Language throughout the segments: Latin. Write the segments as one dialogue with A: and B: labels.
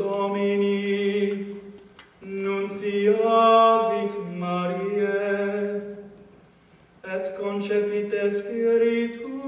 A: Domini, nunciavit Mariae, et concepite Spiritus,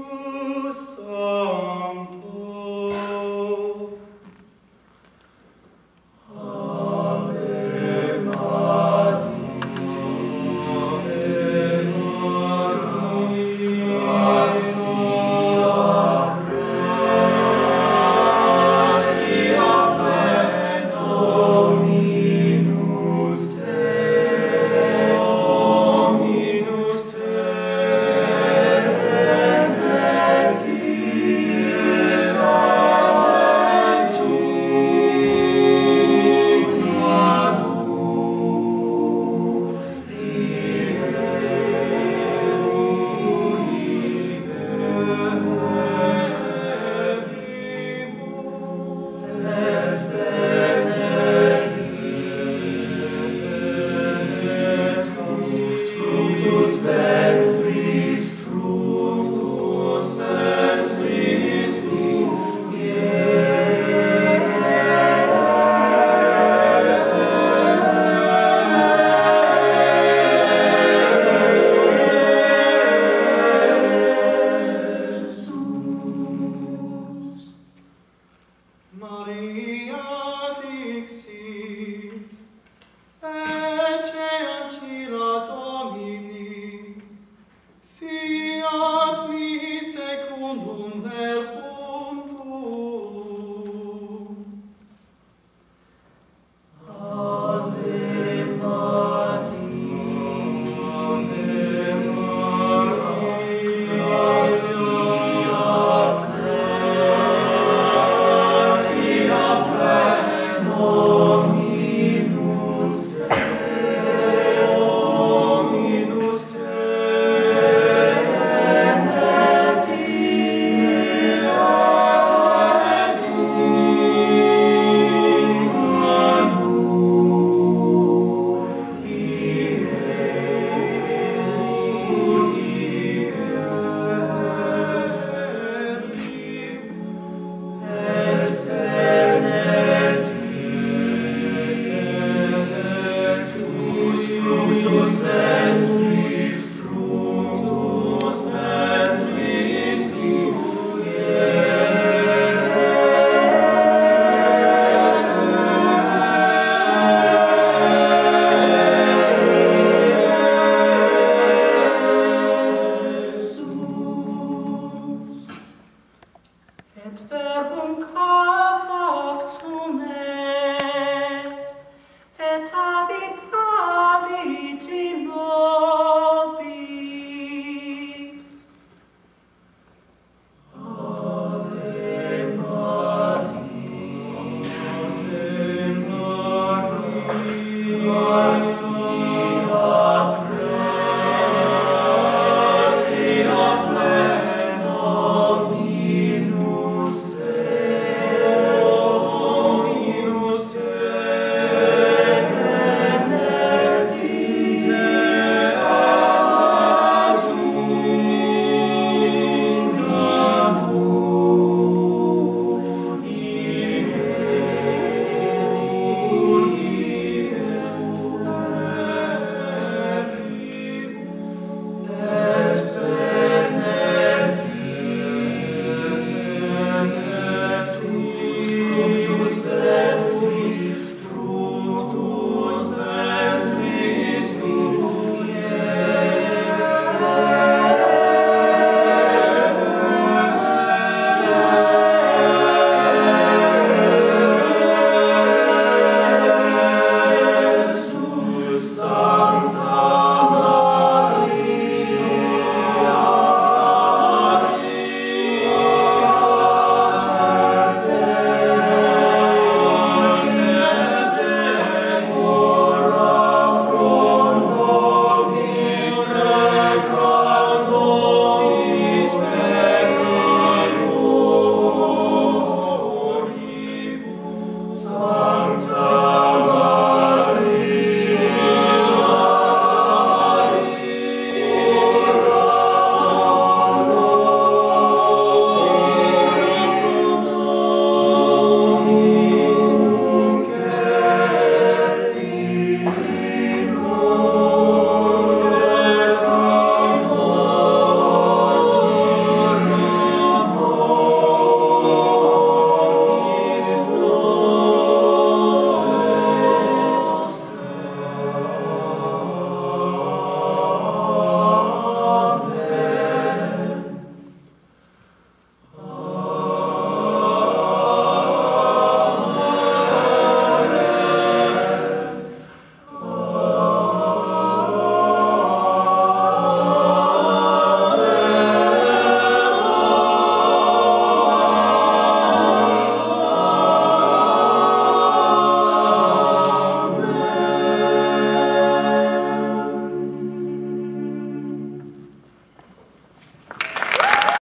A: once.